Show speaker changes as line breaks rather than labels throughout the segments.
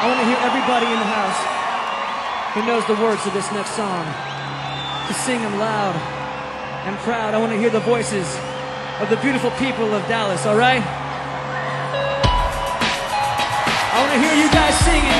I want to hear everybody in the house who knows the words to this next song to sing them loud and proud. I want to hear the voices of the beautiful people of Dallas, all right? I want to hear you guys singing.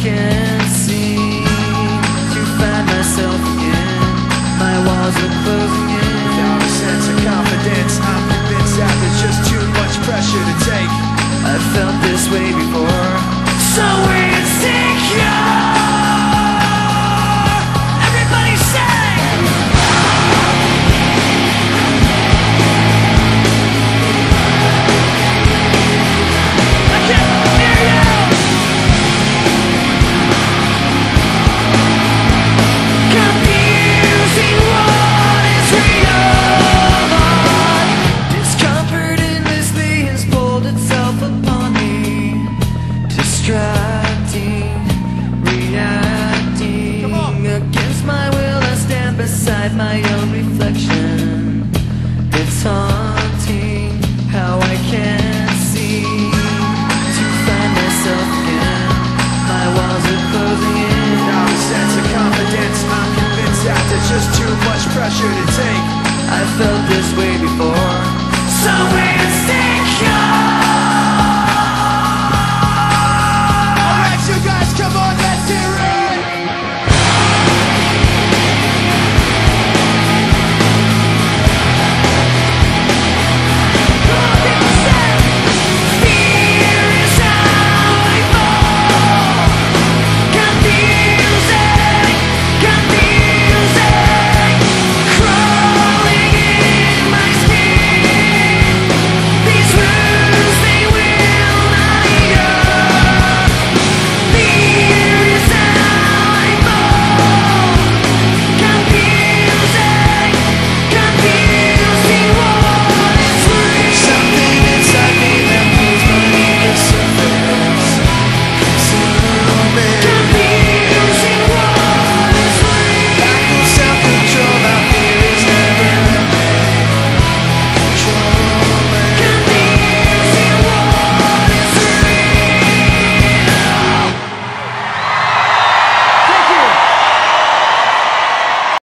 I can't seem to find myself again. My walls are closing in.
Without a sense of confidence, I'm convinced that there's just too much pressure to take.
I've felt this way before. So insecure. to take. I felt this way before.